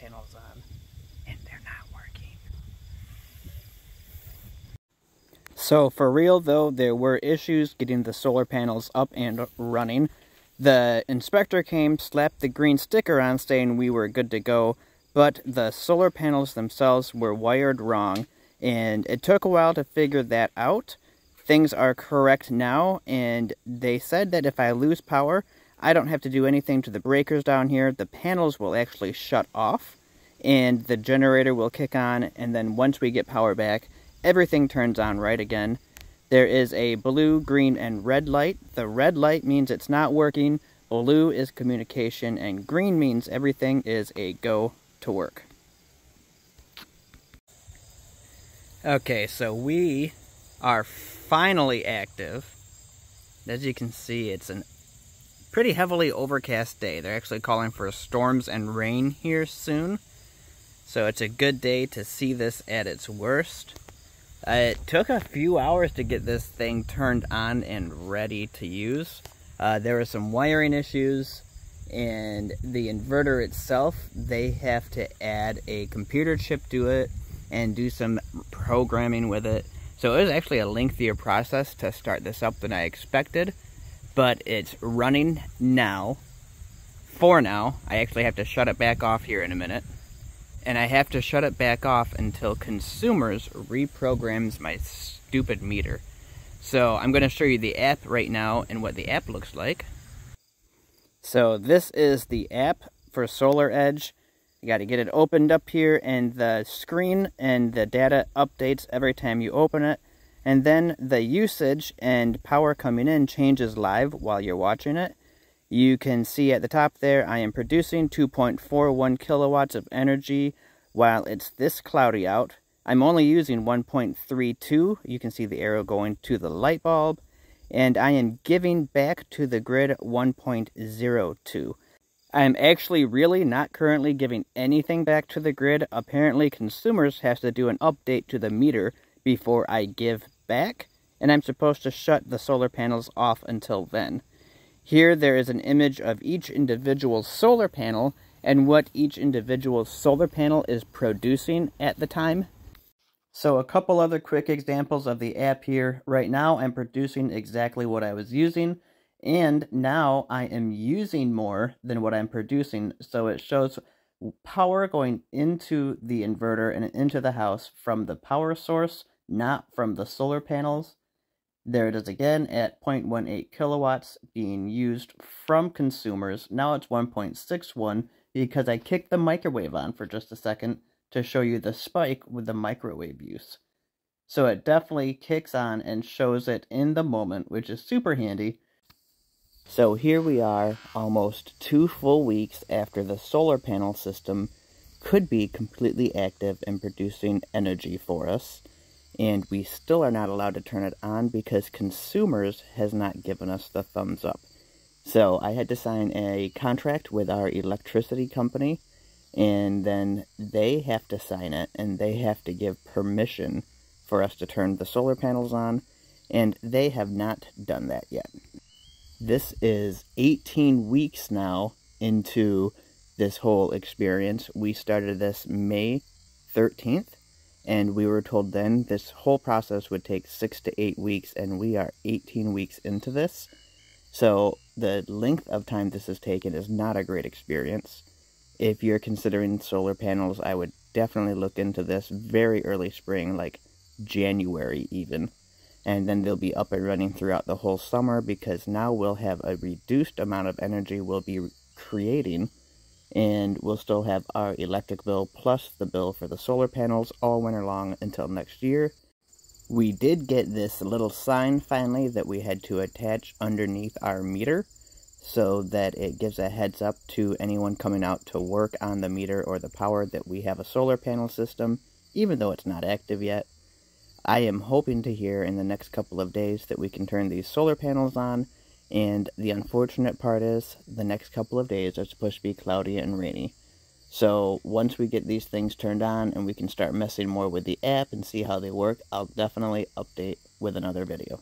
panels on, and they're not working. So for real though, there were issues getting the solar panels up and running. The inspector came, slapped the green sticker on saying we were good to go, but the solar panels themselves were wired wrong, and it took a while to figure that out. Things are correct now, and they said that if I lose power, I don't have to do anything to the breakers down here. The panels will actually shut off, and the generator will kick on, and then once we get power back, everything turns on right again. There is a blue, green, and red light. The red light means it's not working, blue is communication, and green means everything is a go to work. Okay, so we are finally active. As you can see, it's a pretty heavily overcast day. They're actually calling for storms and rain here soon. So it's a good day to see this at its worst. Uh, it took a few hours to get this thing turned on and ready to use. Uh, there were some wiring issues and the inverter itself, they have to add a computer chip to it and do some programming with it. So it was actually a lengthier process to start this up than I expected, but it's running now. For now, I actually have to shut it back off here in a minute. And I have to shut it back off until consumers reprograms my stupid meter. So I'm going to show you the app right now and what the app looks like. So this is the app for Solar Edge. You got to get it opened up here and the screen and the data updates every time you open it. And then the usage and power coming in changes live while you're watching it. You can see at the top there, I am producing 2.41 kilowatts of energy while it's this cloudy out. I'm only using 1.32. You can see the arrow going to the light bulb and I am giving back to the grid 1.02. I am actually really not currently giving anything back to the grid. Apparently consumers has to do an update to the meter before I give back, and I'm supposed to shut the solar panels off until then. Here there is an image of each individual solar panel and what each individual solar panel is producing at the time. So a couple other quick examples of the app here. Right now I'm producing exactly what I was using and now I am using more than what I'm producing. So it shows power going into the inverter and into the house from the power source, not from the solar panels. There it is again at 0.18 kilowatts being used from consumers. Now it's 1.61 because I kicked the microwave on for just a second to show you the spike with the microwave use. So it definitely kicks on and shows it in the moment, which is super handy. So here we are, almost two full weeks after the solar panel system could be completely active and producing energy for us. And we still are not allowed to turn it on because consumers has not given us the thumbs up. So I had to sign a contract with our electricity company and then they have to sign it and they have to give permission for us to turn the solar panels on and they have not done that yet. This is 18 weeks now into this whole experience. We started this May 13th and we were told then this whole process would take 6 to 8 weeks and we are 18 weeks into this. So the length of time this has taken is not a great experience if you're considering solar panels, I would definitely look into this very early spring, like January even. And then they'll be up and running throughout the whole summer because now we'll have a reduced amount of energy we'll be creating and we'll still have our electric bill plus the bill for the solar panels all winter long until next year. We did get this little sign finally that we had to attach underneath our meter so that it gives a heads up to anyone coming out to work on the meter or the power that we have a solar panel system, even though it's not active yet. I am hoping to hear in the next couple of days that we can turn these solar panels on, and the unfortunate part is the next couple of days are supposed to be cloudy and rainy. So once we get these things turned on and we can start messing more with the app and see how they work, I'll definitely update with another video.